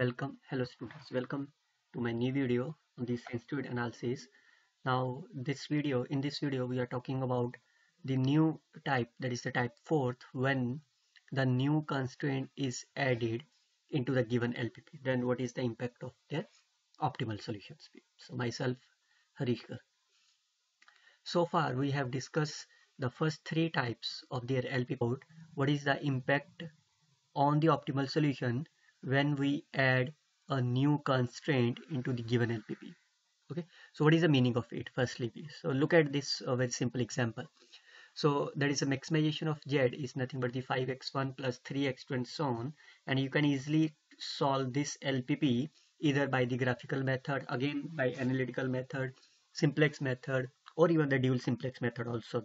welcome hello students. Welcome to my new video on the sensitivity analysis. Now this video in this video we are talking about the new type that is the type fourth when the new constraint is added into the given LPP then what is the impact of their optimal solutions so myself Harish Garg so far we have discussed the first three types of their LPP what is the impact on the optimal solution when we add a new constraint into the given LPP. Okay, so what is the meaning of it? Firstly, so look at this uh, very simple example. So that is a maximization of z is nothing but the 5x1 plus 3x2 and so on. And you can easily solve this LPP either by the graphical method, again by analytical method, simplex method, or even the dual simplex method also.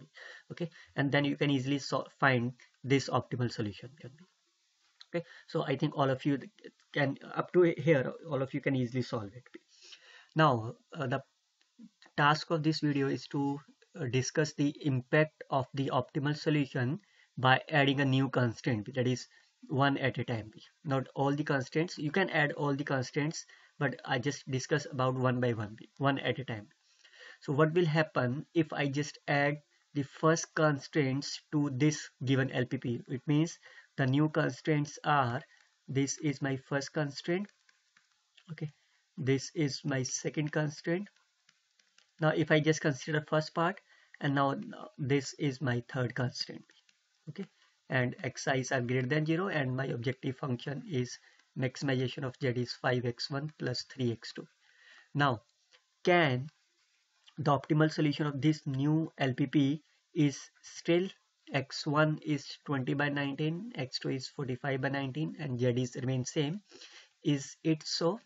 Okay, and then you can easily so find this optimal solution so i think all of you can up to here all of you can easily solve it. Now uh, the task of this video is to uh, discuss the impact of the optimal solution by adding a new constraint that is one at a time. Not all the constraints you can add all the constraints but i just discuss about one by one one at a time. So what will happen if i just add the first constraints to this given lpp it means the new constraints are this is my first constraint. Okay. This is my second constraint. Now if I just consider first part and now this is my third constraint. Okay. And xi's are greater than 0 and my objective function is maximization of z is 5x1 plus 3x2 now can the optimal solution of this new LPP is still x1 is 20 by 19 x2 is 45 by 19 and z is remain same. Is it so?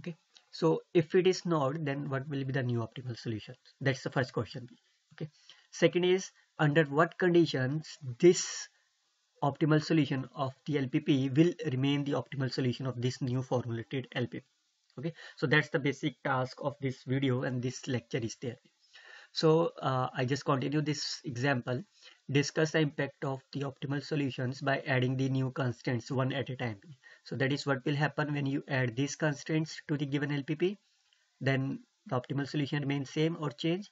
Okay. So if it is not then what will be the new optimal solution? That's the first question. Okay. Second is under what conditions this optimal solution of the LPP will remain the optimal solution of this new formulated LPP okay. So that's the basic task of this video and this lecture is there so uh, I just continue this example, discuss the impact of the optimal solutions by adding the new constraints one at a time. So that is what will happen when you add these constraints to the given LPP. Then the optimal solution remains same or change.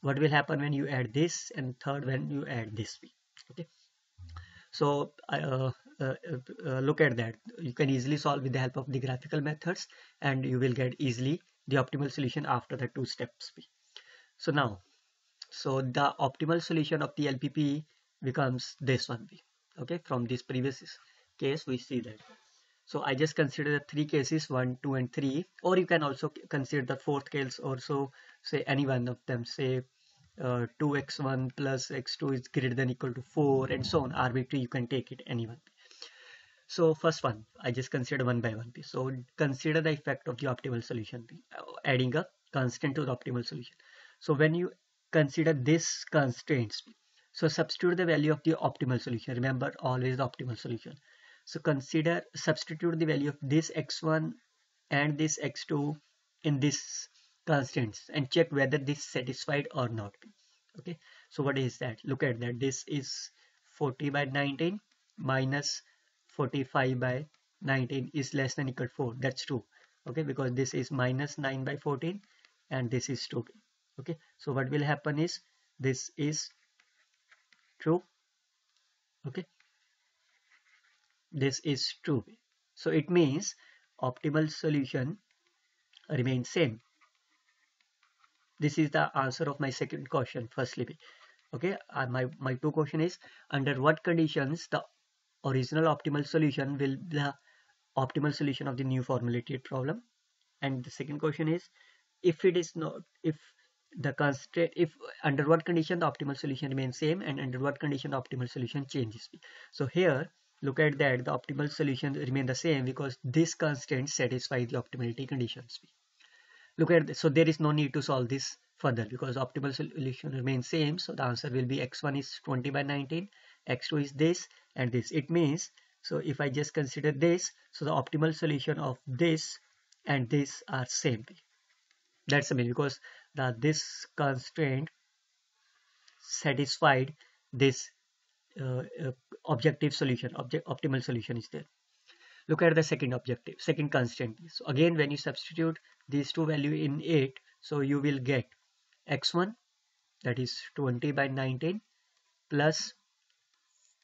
What will happen when you add this and third when you add this. Okay. So uh, uh, uh, look at that. You can easily solve with the help of the graphical methods and you will get easily the optimal solution after the two steps. So now, so the optimal solution of the LPP becomes this one. Okay, from this previous case, we see that. So I just consider the three cases, one, two, and three, or you can also consider the fourth case also, say any one of them, say uh, 2x1 plus x2 is greater than equal to 4 and so on arbitrary you can take it anyone so first one i just consider one by one so consider the effect of the optimal solution uh, adding a constant to the optimal solution so when you consider this constraints, so substitute the value of the optimal solution. Remember always the optimal solution. So consider substitute the value of this x1 and this x2 in this constraints and check whether this satisfied or not. Okay. So what is that? Look at that. This is 40 by 19 minus 45 by 19 is less than equal 4. That's true. Okay. Because this is minus 9 by 14 and this is 2 okay so what will happen is this is true. Okay this is true. So it means optimal solution remains same. This is the answer of my second question firstly. Okay uh, my my two question is under what conditions the original optimal solution will the optimal solution of the new formulated problem? And the second question is if it is not if the constraint if under what condition the optimal solution remains same and under what condition the optimal solution changes. So here look at that the optimal solution remain the same because this constraint satisfy the optimality conditions. Look at this. so there is no need to solve this further because optimal solution remains same. So the answer will be x1 is 20 by 19 x2 is this and this. It means so if i just consider this so the optimal solution of this and this are same. That's the mean because that this constraint satisfied this uh, uh, objective solution object optimal solution is there. Look at the second objective second constant so again when you substitute these two value in it so you will get x1 that is 20 by 19 plus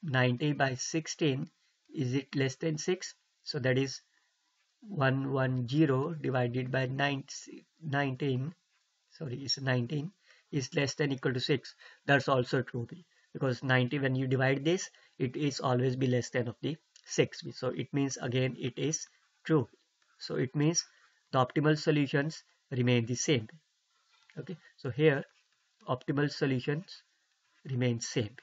90 by 16 is it less than 6 so that is 110 divided by 19 sorry is 19 is less than equal to 6 that's also true because 90 when you divide this it is always be less than of the 6 so it means again it is true. So it means the optimal solutions remain the same okay? So here optimal solutions remain same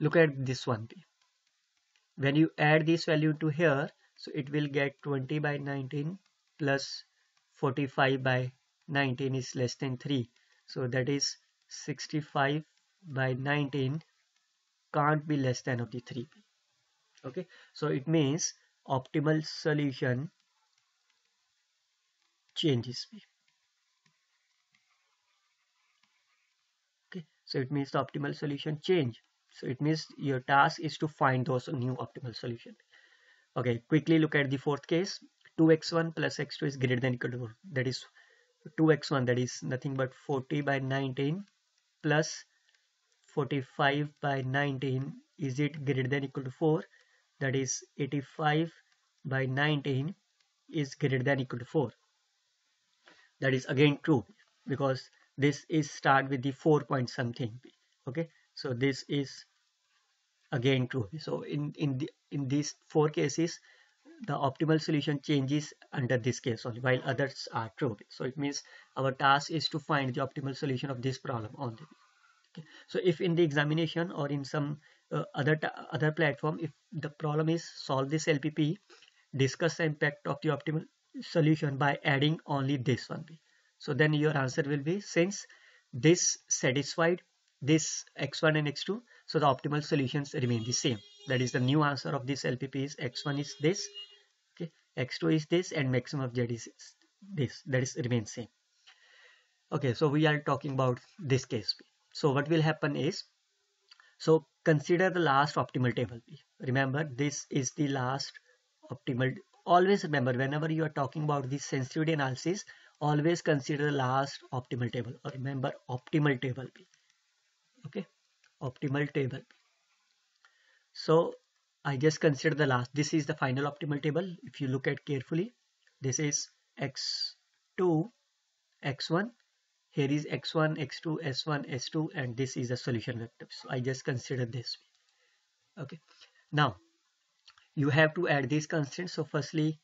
look at this one when you add this value to here so it will get 20 by 19 plus 45 by 19 is less than 3 so that is 65 by 19 can't be less than of the 3 okay? So it means optimal solution changes. P okay? So it means the optimal solution change. So it means your task is to find those new optimal solution. Okay? Quickly look at the fourth case. 2x1 plus x2 is greater than equal to 4 that is 2x1 that is nothing but 40 by 19 plus 45 by 19 is it greater than equal to 4 that is 85 by 19 is greater than equal to 4 that is again true because this is start with the 4 point something okay? So this is again true. So in in the in these four cases the optimal solution changes under this case only while others are true. So it means our task is to find the optimal solution of this problem only. Okay. so if in the examination or in some uh, other other platform if the problem is solve this lpp discuss the impact of the optimal solution by adding only this one. So then your answer will be since this satisfied this x1 and x2 so the optimal solutions remain the same. That is the new answer of this lpp is x1 is this x2 is this and maximum of z is this. That is remains same. Okay so we are talking about this case. So what will happen is so consider the last optimal table. Remember this is the last optimal. Always remember whenever you are talking about this sensitivity analysis always consider the last optimal table. Or remember optimal table. Okay optimal table. So I just consider the last this is the final optimal table. If you look at carefully this is x2 x1 here is x1 x2 s1 s2 and this is the solution vector. So i just consider this okay. Now you have to add these constraints. So firstly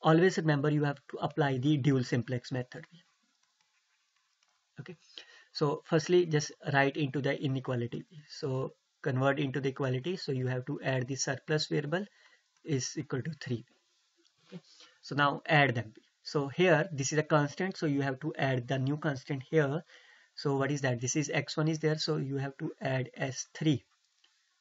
always remember you have to apply the dual simplex method. Okay. So firstly just write into the inequality. So convert into the equality so you have to add the surplus variable is equal to 3 okay. so now add them. So here this is a constant so you have to add the new constant here. So what is that? This is x1 is there so you have to add s3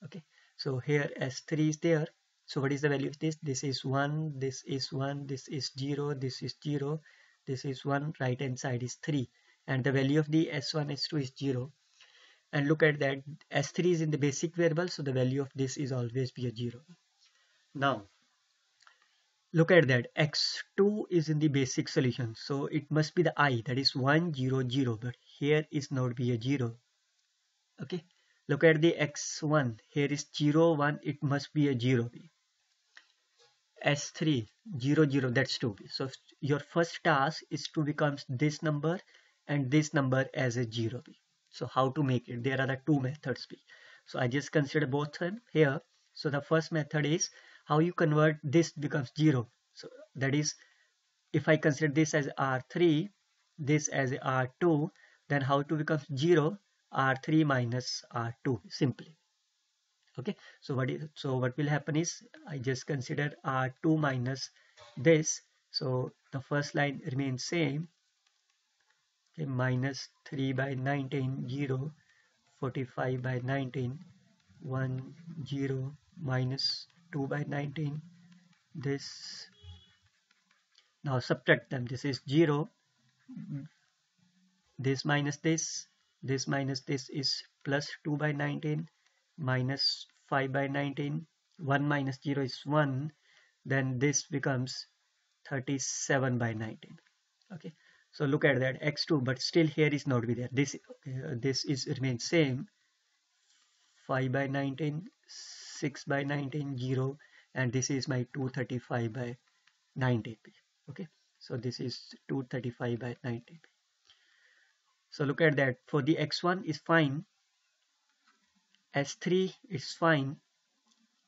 okay. So here s3 is there. So what is the value of this? This is 1 this is 1 this is 0 this is 0 this is 1 right hand side is 3 and the value of the s1 s2 is 0 and look at that s3 is in the basic variable so the value of this is always be a 0 now look at that. X2 is in the basic solution so it must be the i that is 1 0 0 but here is not be a 0 okay? Look at the x1 here is 0 1 it must be a 0 s3 0 0 that's 2 so your first task is to become this number and this number as a 0 so how to make it? There are the two methods so i just consider both them here. So the first method is how you convert this becomes 0 so that is if I consider this as R3 this as R2 then how to become 0 R3 minus R2 simply. Okay? So what is so what will happen is I just consider R2 minus this. So the first line remains same minus 3 by 19 0 45 by 19 1 0 minus 2 by 19 this now subtract them. This is 0 this minus this this minus this is plus 2 by 19 minus 5 by 19 1 minus 0 is 1 then this becomes 37 by 19 okay so look at that x2 but still here is not be there. This uh, this is remains same. 5 by 19 6 by 19 0 and this is my 235 by 19 okay? So this is 235 by 19 so look at that for the x1 is fine. S3 is fine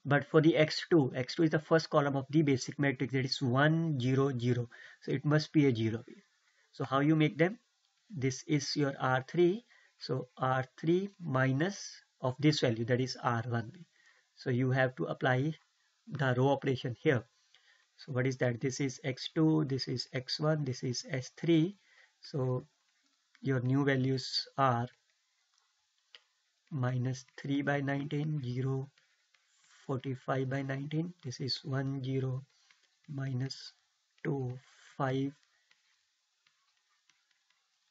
but for the x2 x2 is the first column of the basic matrix that is 1 0 0 so it must be a 0 so how you make them? This is your r3 so r3 minus of this value that is r1 so you have to apply the row operation here. So what is that? This is x2 this is x1 this is s3 so your new values are minus 3 by 19 0 45 by 19 this is 1 0 minus 2 5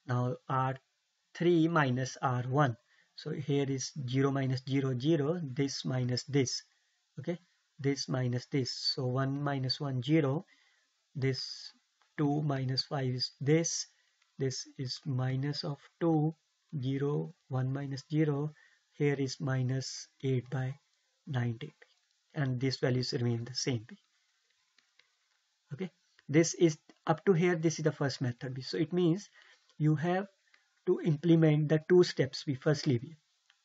now r3 minus r1 so here is 0 minus 0 0 this minus this. Okay? This minus this. So 1 minus 1 0 this 2 minus 5 is this. This is minus of 2 0 1 minus 0 here is minus 8 by 19 and these values remain the same okay? This is up to here this is the first method so it means you have to implement the two steps we first firstly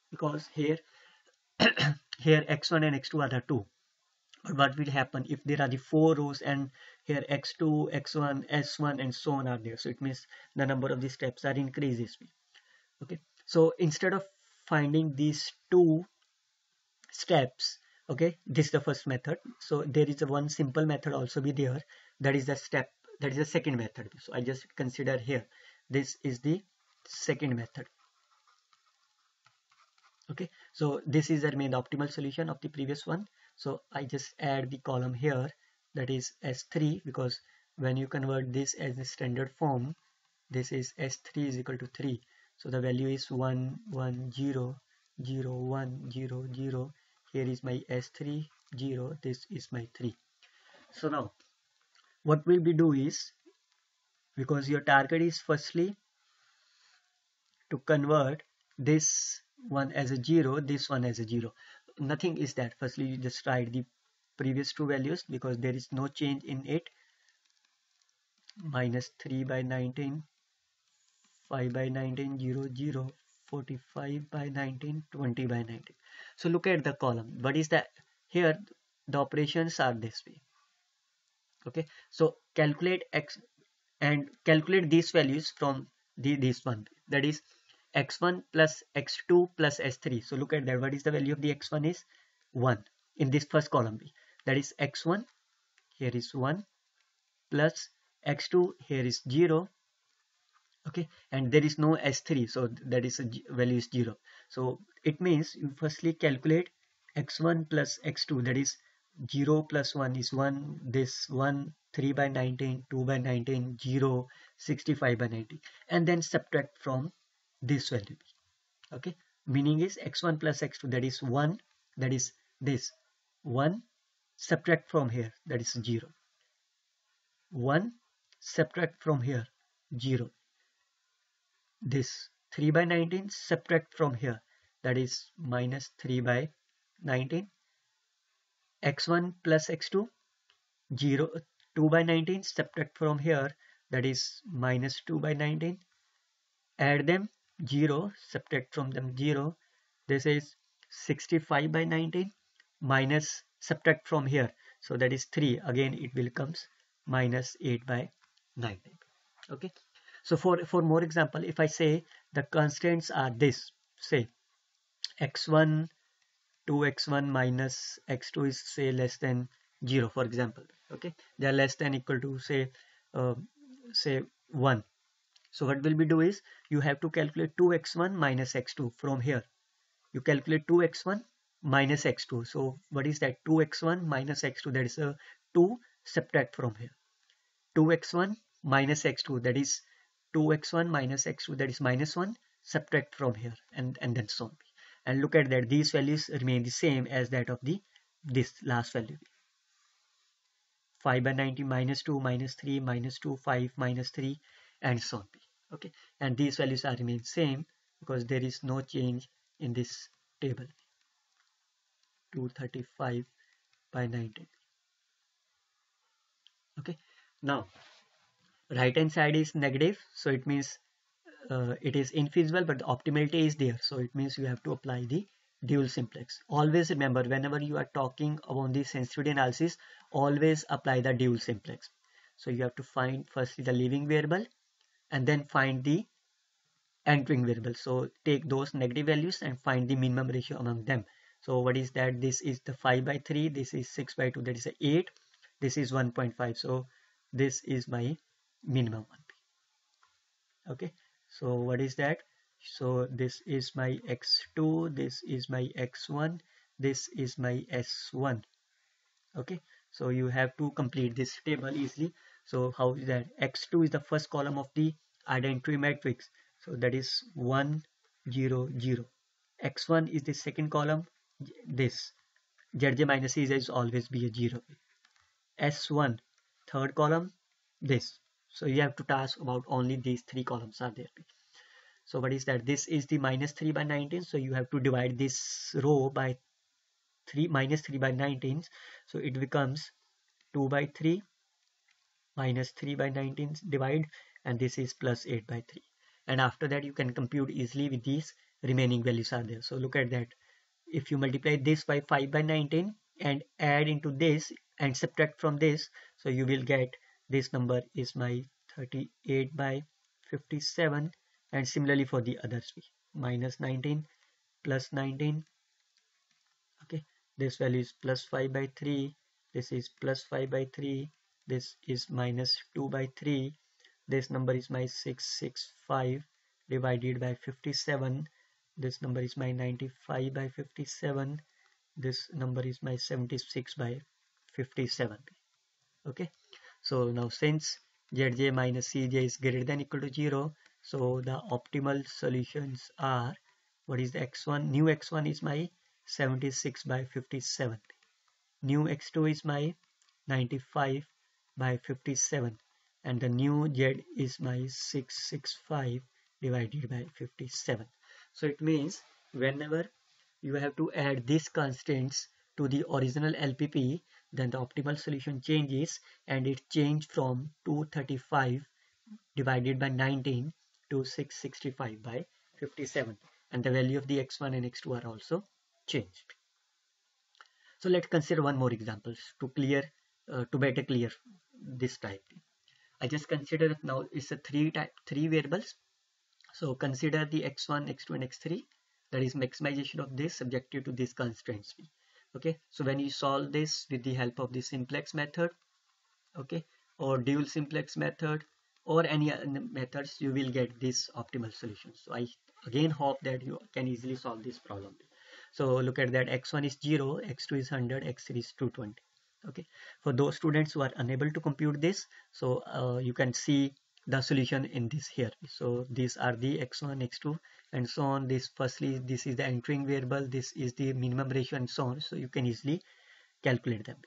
because here here x1 and x2 are the two. But what will happen if there are the four rows and here x2 x1 s1 and so on are there? So it means the number of the steps are increases. Okay. So instead of finding these two steps okay this is the first method. So there is a one simple method also be there. That is the step that is the second method. So i just consider here this is the second method. Okay so this is the main optimal solution of the previous one. So i just add the column here that is s3 because when you convert this as a standard form this is s3 is equal to 3 so the value is 1 1 0 0 1 0 0 here is my s3 0 this is my 3 so now what will we do is because your target is firstly to convert this one as a 0 this one as a 0 nothing is that. Firstly you just write the previous two values because there is no change in it. Minus 3 by 19 5 by 19 0 0 45 by 19 20 by 19 so look at the column. What is that? Here the operations are this way. Okay? So calculate x and calculate these values from the this one. That is x1 plus x2 plus s3 so look at that. What is the value of the x1 is? 1 in this first column that is x1 here is 1 plus x2 here is 0 okay? And there is no s3 so that is a value is 0 so it means you firstly calculate x1 plus x2 that is 0 plus 1 is 1 this 1 3 by 19 2 by 19 0 65 by 90 and then subtract from this value okay? Meaning is x1 plus x2 that is 1 that is this. 1 subtract from here that is 0 1 subtract from here 0 this 3 by 19 subtract from here that is minus 3 by 19 x1 plus x2 0 2 by 19 subtract from here that is minus 2 by 19 add them 0 subtract from them 0 this is 65 by 19 minus subtract from here. So that is 3 again it will comes minus 8 by 19 okay? So for, for more example, if I say the constants are this, say x1, 2x1 minus x2 is say less than 0 for example, okay. They are less than equal to say, uh, say 1. So what will we do is you have to calculate 2x1 minus x2 from here. You calculate 2x1 minus x2. So what is that? 2x1 minus x2 that is a 2 subtract from here. 2x1 minus x2 that is 2x1 minus x2 that is minus 1 subtract from here and and then so on and look at that these values remain the same as that of the this last value. 5 by 90 minus 2 minus 3 minus 2 5 minus 3 and so on. Okay? And these values are remain same because there is no change in this table. 235 by 19 okay? Now right hand side is negative so it means uh, it is infeasible but the optimality is there. So it means you have to apply the dual simplex. Always remember whenever you are talking about the sensitivity analysis always apply the dual simplex. So you have to find firstly the leaving variable and then find the entering variable. So take those negative values and find the minimum ratio among them. So what is that? This is the 5 by 3 this is 6 by 2 that is a 8 this is 1.5 so this is my minimum one okay so what is that? So this is my x2 this is my x1 this is my s1 okay? So you have to complete this table easily. So how is that? X2 is the first column of the identity matrix. So that is 1 0 0 x1 is the second column this. Zj minus is always be a 0 s1 third column this so you have to task about only these three columns are there. So what is that? This is the minus 3 by 19 so you have to divide this row by 3 minus 3 by 19 so it becomes 2 by 3 minus 3 by 19 divide and this is plus 8 by 3 and after that you can compute easily with these remaining values are there. So look at that. If you multiply this by 5 by 19 and add into this and subtract from this so you will get this number is my 38 by 57 and similarly for the others minus 19 plus 19 okay this value is plus 5 by 3 this is plus 5 by 3 this is minus 2 by 3 this number is my 665 divided by 57 this number is my 95 by 57 this number is my 76 by 57 okay so now since zj minus cj is greater than equal to 0 so the optimal solutions are what is the x1 new x1 is my 76 by 57 new x2 is my 95 by 57 and the new z is my 665 divided by 57 so it means whenever you have to add these constants to the original LPP then the optimal solution changes and it changed from 235 divided by 19 to 665 by 57 and the value of the x1 and x2 are also changed. So let's consider one more example to clear uh, to better clear this type. I just consider now it's a three type three variables. So consider the x1, x2 and x3 that is maximization of this subjective to these constraints. Okay, so when you solve this with the help of the simplex method, okay, or dual simplex method or any methods you will get this optimal solution. So i again hope that you can easily solve this problem. So look at that x1 is 0 x2 is 100 x3 is 220 okay for those students who are unable to compute this so uh, you can see the solution in this here so these are the x1 x2 and so on this firstly this is the entering variable this is the minimum ratio and so on so you can easily calculate them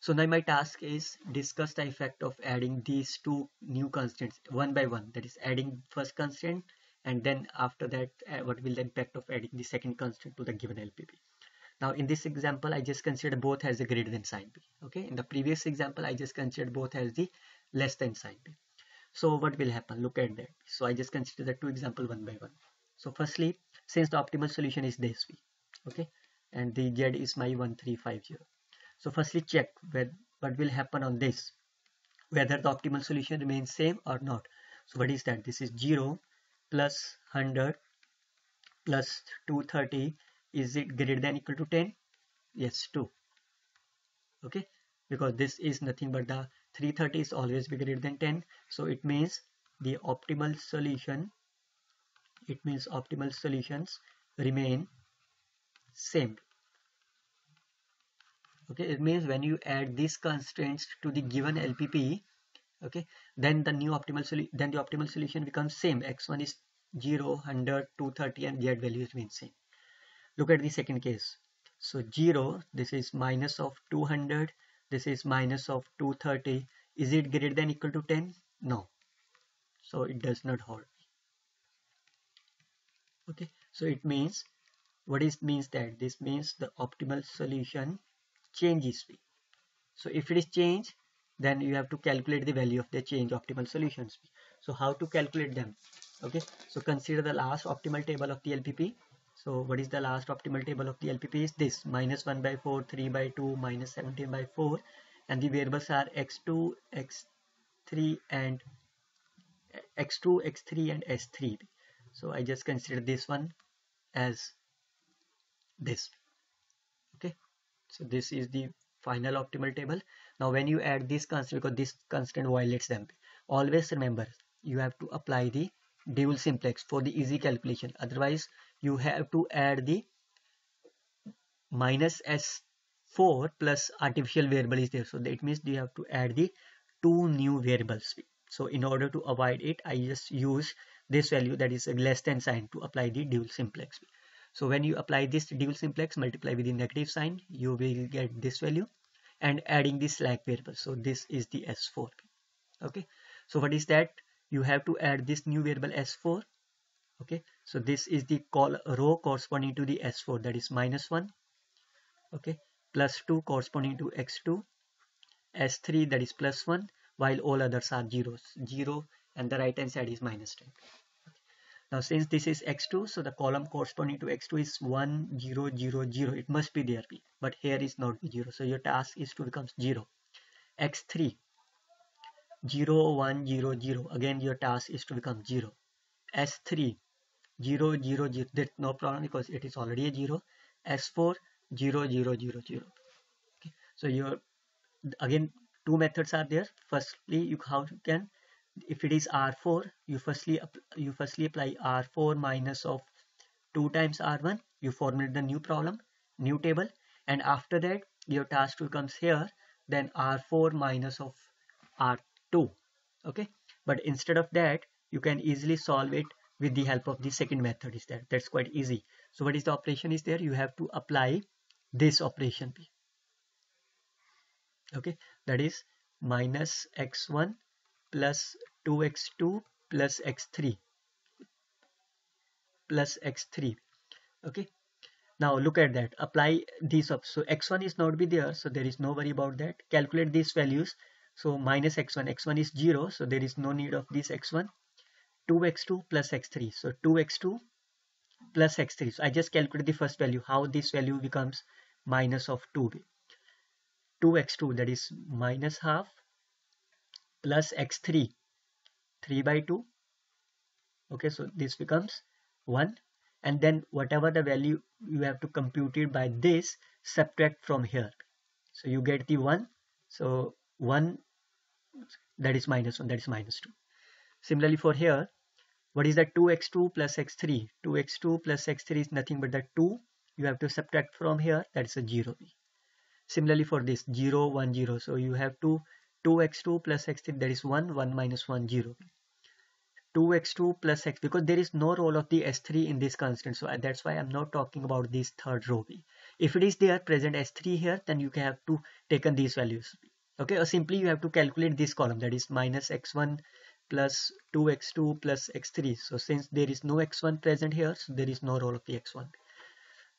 so now my task is discuss the effect of adding these two new constants one by one. That is adding first constant and then after that uh, what will the impact of adding the second constant to the given LPP. Now in this example I just considered both as a greater than sign B. Okay. In the previous example I just considered both as the less than sign B. So what will happen? Look at that. So I just consider the two example one by one. So firstly since the optimal solution is this B. Okay. And the Z is my 1350 so firstly check where, what will happen on this, whether the optimal solution remains same or not. So what is that? This is 0 plus 100 plus 230. Is it greater than equal to 10? Yes, 2. Okay, because this is nothing but the 330 is always be greater than 10. So it means the optimal solution, it means optimal solutions remain same. Okay it means when you add these constraints to the given LPP okay then the new optimal solution then the optimal solution becomes same. X1 is 0 100 230 and z values remain same. Look at the second case. So 0 this is minus of 200 this is minus of 230 is it greater than equal to 10 no. So it does not hold. Okay. So it means what is means that? This means the optimal solution changes. So if it is change then you have to calculate the value of the change optimal solutions. So how to calculate them? Okay. So consider the last optimal table of the LPP so what is the last optimal table of the LPP is this minus 1 by 4 3 by 2 minus 17 by 4 and the variables are x2 x3 and x2 x3 and s3 so I just consider this one as this. Okay? So this is the final optimal table. Now when you add this constant because this constant violates them always remember you have to apply the dual simplex for the easy calculation. Otherwise you have to add the minus s4 plus artificial variable is there. So that means you have to add the two new variables. So in order to avoid it i just use this value that is less than sign to apply the dual simplex. So when you apply this dual simplex multiply with the negative sign you will get this value and adding the slack variable. So this is the s4 okay. So what is that? You have to add this new variable s4 okay so this is the call row corresponding to the s4 that is minus 1 okay plus 2 corresponding to x2 s3 that is plus 1 while all others are zeros 0 and the right hand side is minus 10 now since this is x2 so the column corresponding to x2 is 1 0 0 0 it must be there but here is not 0 so your task is to become 0 x3 0 1 0 0 again your task is to become 0 s3 0 0 0 there's no problem because it is already a 0 s4 0 0 0 0 okay. So your again two methods are there. Firstly you how you can if it is r4 you firstly you firstly apply r4 minus of 2 times r1 you formulate the new problem new table. And after that your task will comes here. Then r4 minus of r 2 okay. But instead of that you can easily solve it with the help of the second method is there. That's quite easy. So what is the operation is there? You have to apply this operation okay? That is minus x1 plus 2x2 plus x3 plus x3 okay? Now look at that. Apply these up. So x1 is not be there so there is no worry about that. Calculate these values. So minus x1, x1 is 0, so there is no need of this x1. 2x2 plus x3, so 2x2 plus x3. So I just calculate the first value, how this value becomes minus of 2b 2x2 that is minus half plus x3, 3 by 2. Okay, so this becomes 1 and then whatever the value you have to compute it by this subtract from here. So you get the 1 so 1 that is minus 1 that is minus 2 similarly for here what is that 2x2 plus x3 2x2 plus x3 is nothing but that 2 you have to subtract from here. That is a 0 similarly for this 0 1 0 so you have to 2x2 plus x3 that is 1 1 minus 1 0 2x2 plus x because there is no role of the s3 in this constant. So that's why i'm not talking about this third row b. If it is there present s3 here then you can have to taken these values. Okay? Or simply you have to calculate this column. That is minus x1 plus 2x2 plus x3 so since there is no x1 present here so there is no role of the x1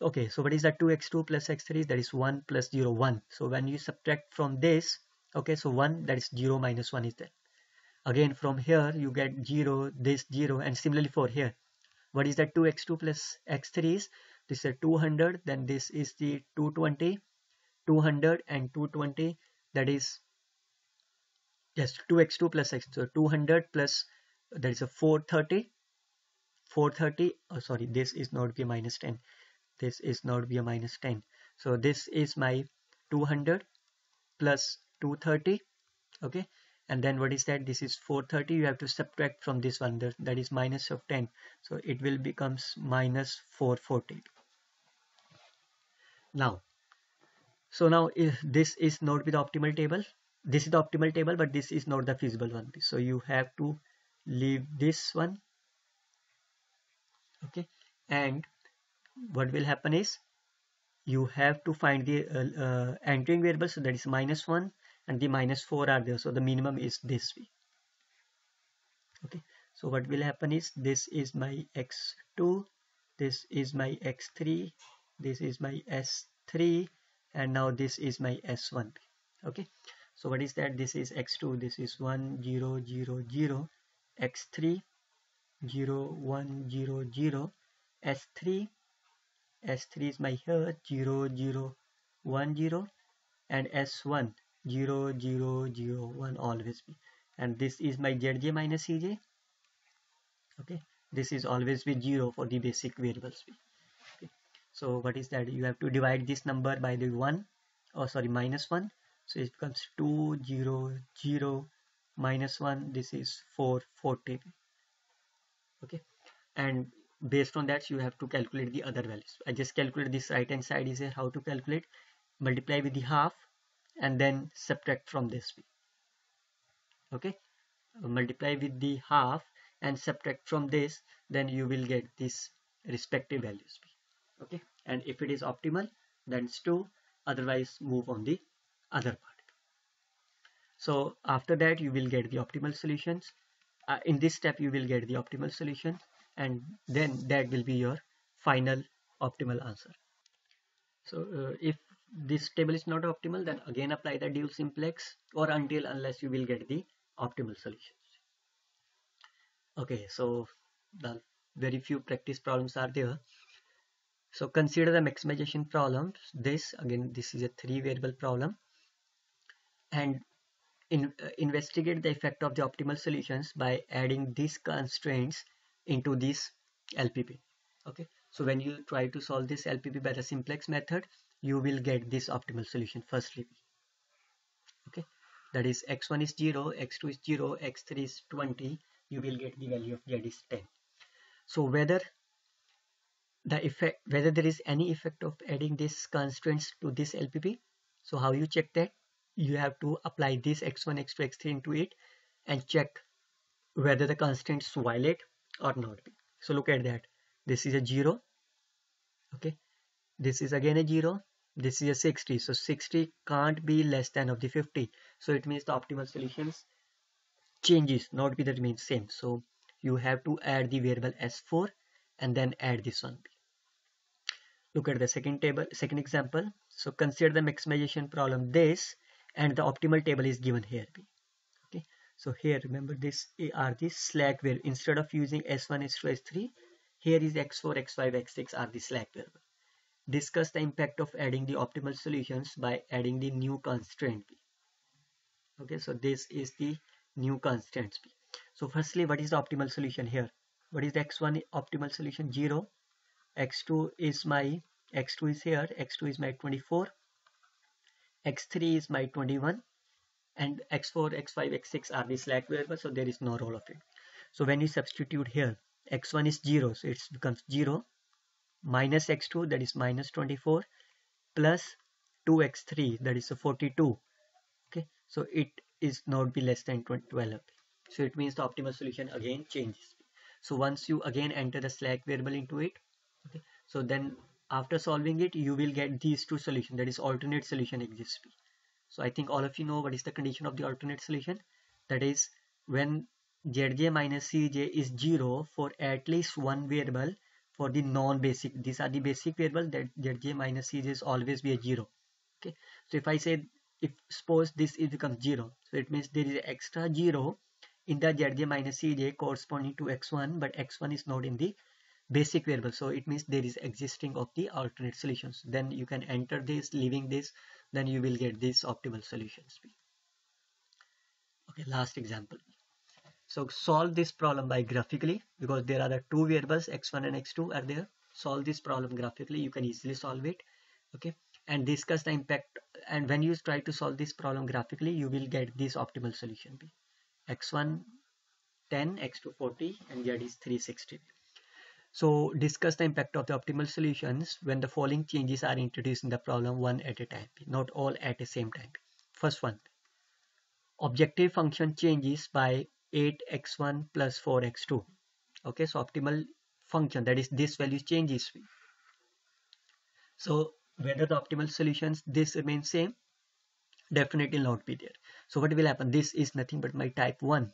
okay so what is that 2x2 plus x3 that is 1 plus 0 1 so when you subtract from this okay so 1 that is 0 minus 1 is there again from here you get 0 this 0 and similarly for here. What is that 2x2 plus x3 is? This is 200 then this is the 220 200 and 220 that is yes 2x2 plus x so 200 plus that is a 430 430 oh sorry this is not be a minus 10 this is not be a minus 10 so this is my 200 plus 230 okay? And then what is that? This is 430 you have to subtract from this one. That, that is minus of 10 so it will becomes minus 440 now so now if this is not be the optimal table this is the optimal table but this is not the feasible one. So you have to leave this one. Okay. And what will happen is you have to find the uh, uh, entering variable so that is minus 1 and the minus 4 are there. So the minimum is this way. Okay. So what will happen is this is my x2 this is my x3 this is my s3 and now this is my s1 okay so what is that? This is x2 this is 1 0 0 0 x3 0 1 0 0 s3 s3 is my here 0 0 1 0 and s1 0 0 0 1 always be. And this is my zj minus cj. Okay. This is always be 0 for the basic variables okay. so what is that? You have to divide this number by the 1 or oh, sorry minus 1 so it becomes 2 0 0 minus 1 this is 440 okay? And based on that you have to calculate the other values. I just calculate this right hand side is here how to calculate. Multiply with the half and then subtract from this okay? Multiply with the half and subtract from this then you will get this respective values. Okay? And if it is optimal then it's 2 otherwise move on the other part. So after that you will get the optimal solutions. Uh, in this step you will get the optimal solution and then that will be your final optimal answer. So uh, if this table is not optimal then again apply the dual simplex or until unless you will get the optimal solutions. Okay so the very few practice problems are there. So consider the maximization problems this again this is a three variable problem and in, uh, investigate the effect of the optimal solutions by adding these constraints into this LPP okay? So when you try to solve this LPP by the simplex method you will get this optimal solution firstly okay? That is x1 is 0 x2 is 0 x3 is 20 you will get the value of z is 10 so whether the effect whether there is any effect of adding these constraints to this LPP so how you check that you have to apply this x1 x2 x3 into it and check whether the constraints violate or not. So look at that. This is a 0 okay. This is again a 0 this is a 60 so 60 can't be less than of the 50 so it means the optimal solutions changes not be the remain same. So you have to add the variable s4 and then add this one. Look at the second table second example. So consider the maximization problem. This and the optimal table is given here okay so here remember this are the slack where instead of using s1 s2 s3 here is x4 x5 x6 are the slack variable discuss the impact of adding the optimal solutions by adding the new constraint b okay so this is the new constants be. So firstly, what is the optimal solution here? What is the x1 optimal solution? 0. x2 is my, x2 is here, x2 is my 24, x3 is my 21, and x4, x5, x6 are the slack variables, so there is no role of it. So when you substitute here, x1 is 0, so it becomes 0, minus x2, that is minus 24, plus 2x3, that is a 42. Okay, so it is not be less than 12 so it means the optimal solution again changes so once you again enter the slack variable into it okay so then after solving it you will get these two solutions. That is alternate solution exists. So i think all of you know what is the condition of the alternate solution. That is when zj minus cj is zero for at least one variable for the non-basic these are the basic variables that zj minus cj is always be a zero. Okay? So if i say if suppose this is becomes 0 so it means there is extra 0 in the zj minus cj corresponding to x1 but x1 is not in the basic variable so it means there is existing of the alternate solutions. Then you can enter this leaving this then you will get this optimal solutions okay last example. So solve this problem by graphically because there are the two variables x1 and x2 are there. Solve this problem graphically you can easily solve it. Okay and discuss the impact. And when you try to solve this problem graphically you will get this optimal solution b x1 10 x2 40 and z is 360 so discuss the impact of the optimal solutions when the following changes are introduced in the problem one at a time. Not all at the same time. First one objective function changes by 8x1 plus 4x2 okay so optimal function that is this value changes. So whether the optimal solutions this remains same? Definitely not be there. So what will happen? This is nothing but my type 1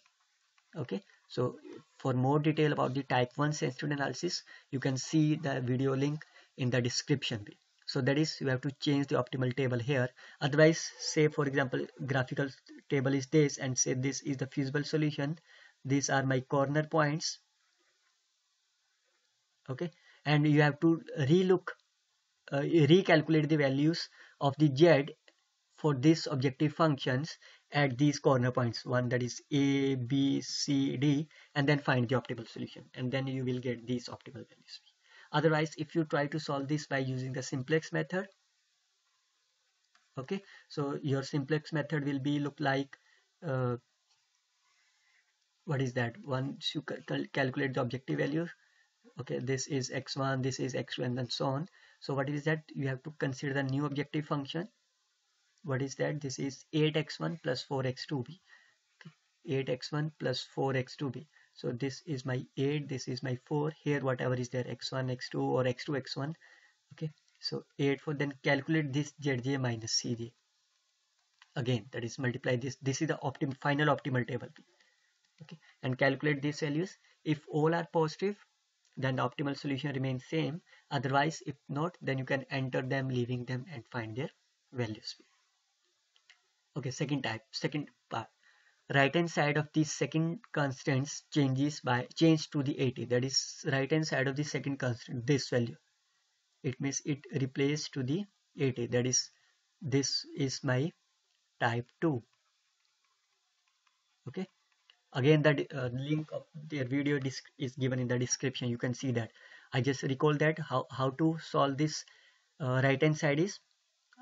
okay so for more detail about the type 1 sensitivity analysis you can see the video link in the description. So that is you have to change the optimal table here. Otherwise say for example graphical table is this and say this is the feasible solution. These are my corner points. Okay? And you have to relook uh, recalculate the values of the z for these objective functions at these corner points. One that is a b c d and then find the optimal solution. And then you will get these optimal values. Otherwise if you try to solve this by using the simplex method okay so your simplex method will be look like uh, what is that? Once you cal calculate the objective values okay this is x1 this is x2 and then so on. So what is that? You have to consider the new objective function what is that? This is 8x1 plus 4x2b okay. 8x1 plus 4x2b so this is my 8 this is my 4 here whatever is there x1 x2 or x2 x1 okay. So 8 for then calculate this zj minus cj. Again that is multiply this. This is the optimal final optimal table. Okay. And calculate these values. If all are positive then the optimal solution remains same. Otherwise if not then you can enter them leaving them and find their values okay second type second part. Right hand side of the second constants changes by change to the 80 that is right hand side of the second constant this value. It means it replaced to the 80 that is this is my type 2 okay? Again that uh, link of their video is given in the description. You can see that. I just recall that how how to solve this uh, right hand side is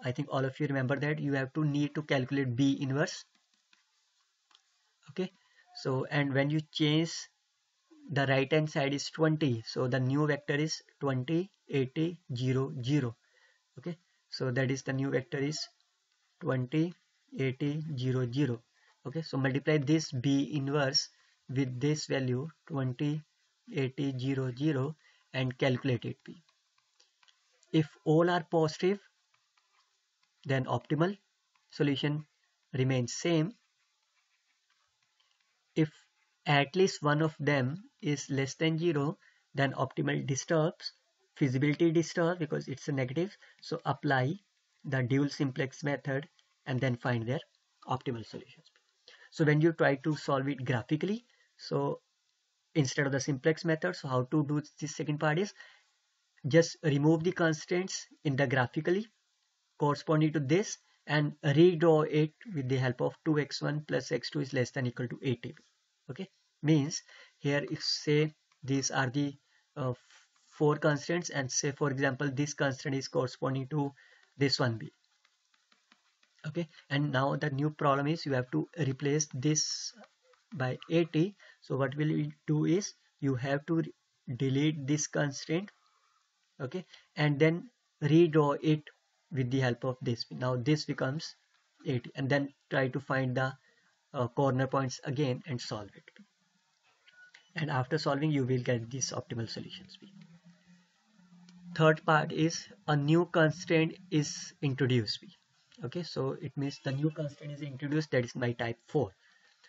i think all of you remember that you have to need to calculate b inverse. Okay? So and when you change the right hand side is 20 so the new vector is 20 80 0 0 okay? So that is the new vector is 20 80 0 0 okay? So multiply this b inverse with this value 20 80 0 0 and calculate it. B if all are positive then optimal solution remains same. If at least one of them is less than 0 then optimal disturbs feasibility disturbs because it's a negative. So apply the dual simplex method and then find their optimal solutions. So when you try to solve it graphically so instead of the simplex method so how to do this second part is just remove the constraints in the graphically corresponding to this and redraw it with the help of 2x1 plus x2 is less than equal to 80 okay? Means here if say these are the uh, four constants and say for example this constant is corresponding to this one b. Okay? And now the new problem is you have to replace this by 80 so what will you do is you have to delete this constraint. Okay? And then redraw it with the help of this. Now this becomes 80 and then try to find the uh, corner points again and solve it. And after solving you will get these optimal solutions third part is a new constraint is introduced okay so it means the new constraint is introduced that is my type 4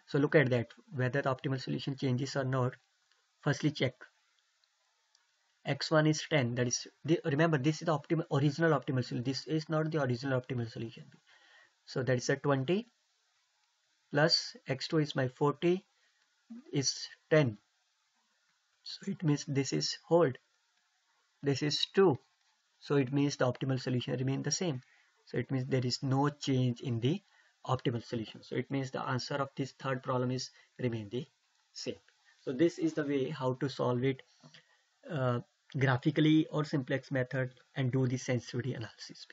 so look at that whether the optimal solution changes or not firstly check x1 is 10 that is the, remember this is the optimal original optimal solution. This is not the original optimal solution. So that is a 20 plus x2 is my 40 is 10 so it means this is hold. This is 2 so it means the optimal solution remain the same. So it means there is no change in the optimal solution. So it means the answer of this third problem is remain the same. So this is the way how to solve it uh, graphically or simplex method and do the sensitivity analysis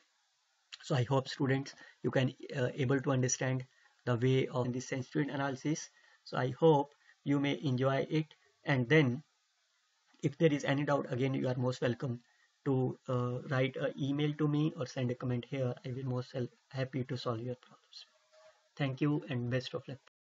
so i hope students you can uh, able to understand the way of the sensitivity analysis so i hope you may enjoy it and then if there is any doubt again you are most welcome to uh, write an email to me or send a comment here. I will most happy to solve your problems. Thank you and best of luck.